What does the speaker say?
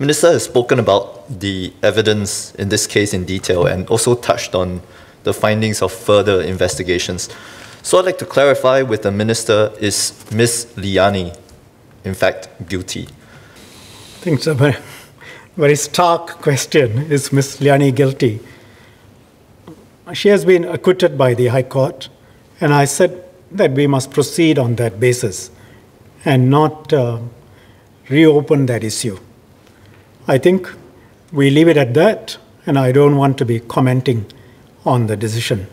Minister has spoken about the evidence in this case in detail and also touched on the findings of further investigations. So I'd like to clarify with the Minister is Ms. Liyani, in fact, guilty? I think it's a very, very stark question is Ms. Liyani guilty? She has been acquitted by the High Court, and I said that we must proceed on that basis and not uh, reopen that issue. I think we leave it at that, and I don't want to be commenting on the decision.